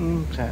Mm, okay